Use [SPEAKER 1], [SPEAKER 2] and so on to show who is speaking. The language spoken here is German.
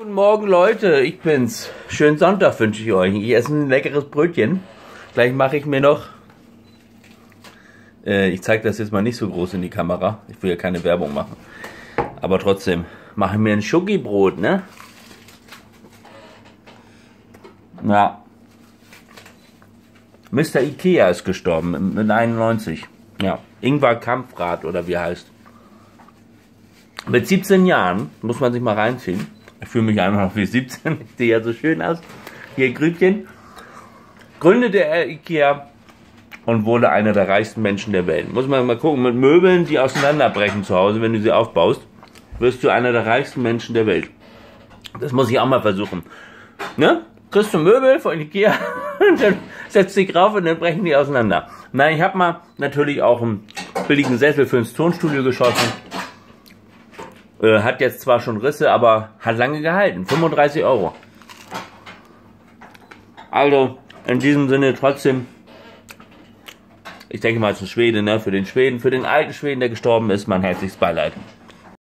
[SPEAKER 1] Guten Morgen Leute, ich bin's. Schönen Sonntag wünsche ich euch. Ich esse ein leckeres Brötchen. Gleich mache ich mir noch... Äh, ich zeige das jetzt mal nicht so groß in die Kamera. Ich will ja keine Werbung machen. Aber trotzdem, mache ich mir ein Schokibrot, ne? Ja. Mr. Ikea ist gestorben mit 91. Ja. Ingvar Kampfrad oder wie heißt. Mit 17 Jahren, muss man sich mal reinziehen, ich fühle mich einfach wie 17. Ich sehe ja so schön aus. Hier Grübchen. Gründete er Ikea und wurde einer der reichsten Menschen der Welt. Muss man mal gucken, mit Möbeln, die auseinanderbrechen zu Hause, wenn du sie aufbaust, wirst du einer der reichsten Menschen der Welt. Das muss ich auch mal versuchen. Ne? Kriegst du Möbel von Ikea und dann setzt dich rauf und dann brechen die auseinander. Nein, ich habe mal natürlich auch einen billigen Sessel für ins Tonstudio geschossen äh, hat jetzt zwar schon Risse, aber hat lange gehalten. 35 Euro. Also, in diesem Sinne trotzdem, ich denke mal, es ist ein Schwede, ne? Für den Schweden, für den alten Schweden, der gestorben ist, mein herzliches Beileid.